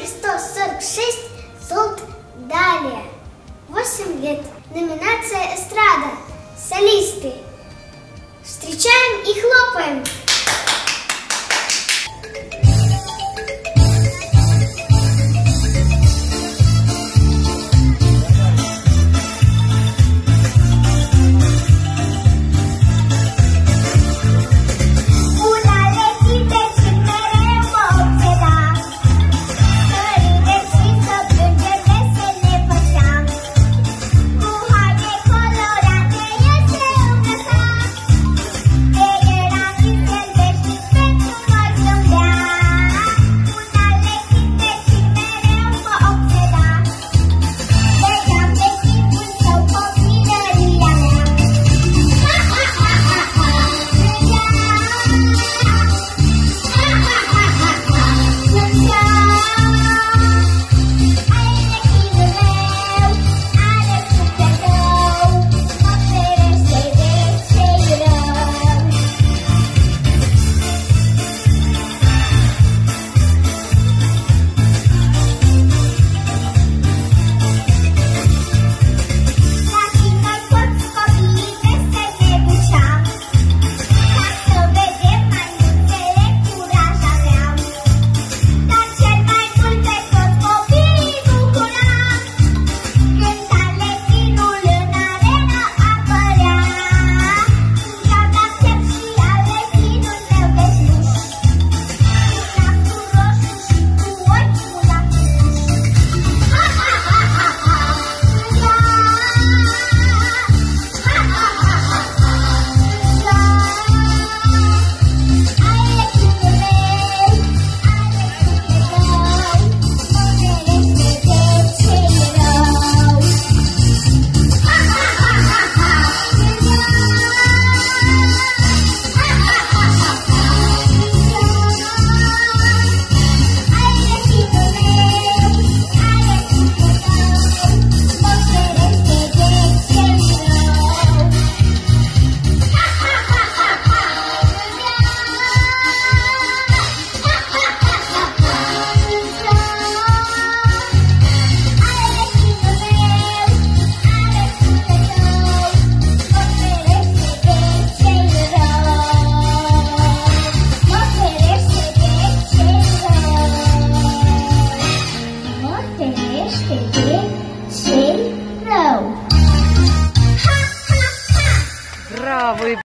номер 146 Солд Далее». 8 лет. Номинация «Эстрада». Солисты.